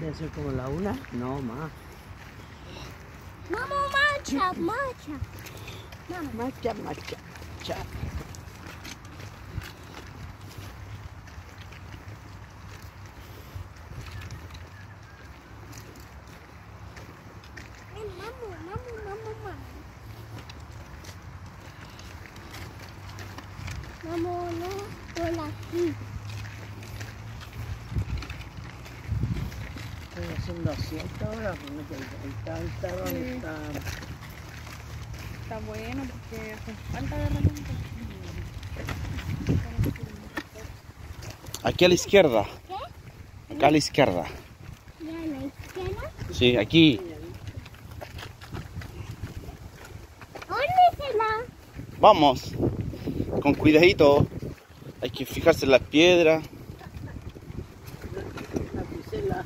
Debe ser como la una. No, más. Mamá, marcha, marcha. Mamá. Marcha, marcha, marcha. Mamá. Vámonos por aquí. Ahora, porque está, está, está. Está bueno porque hace falta de repente. Aquí a la izquierda. Acá a la izquierda. Ya a la izquierda. Sí, aquí. ¿Dónde será? Vamos. Con cuidadito. Hay que fijarse en las piedras. La pisé la-